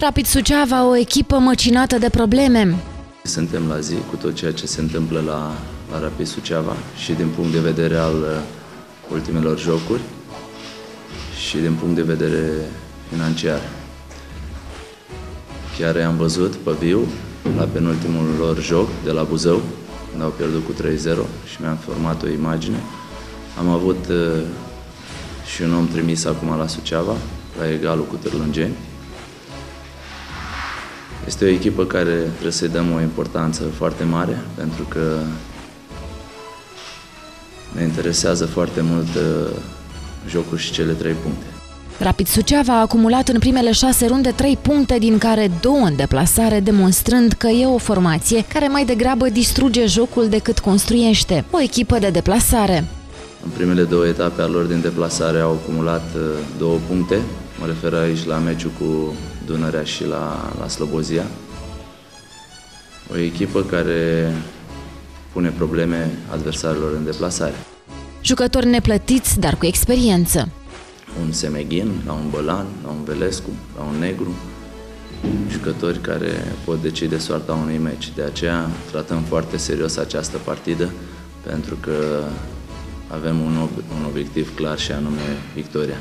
Rapid Suceava, o echipă măcinată de probleme. Suntem la zi cu tot ceea ce se întâmplă la, la Rapid Suceava și din punct de vedere al uh, ultimelor jocuri și din punct de vedere financiar. Chiar am văzut pe viu la penultimul lor joc de la Buzău, când au pierdut cu 3-0 și mi-am format o imagine. Am avut uh, și un om trimis acum la Suceava, la egalul cu Târlângeni. Este o echipă care trebuie să-i dăm o importanță foarte mare, pentru că ne interesează foarte mult uh, jocul și cele trei puncte. Rapid Suceava a acumulat în primele șase runde trei puncte, din care două în deplasare, demonstrând că e o formație care mai degrabă distruge jocul decât construiește. O echipă de deplasare. În primele două etape al lor din deplasare au acumulat uh, două puncte. Mă refer aici la meciul cu Dunărea și la, la Slobozia. O echipă care pune probleme adversarilor în deplasare. Jucători neplătiți, dar cu experiență. Un Semeghin, la un Bălan, la un Velescu, la un Negru, jucători care pot decide soarta unui meci. De aceea tratăm foarte serios această partidă, pentru că avem un, ob- un obiectiv clar și anume victoria.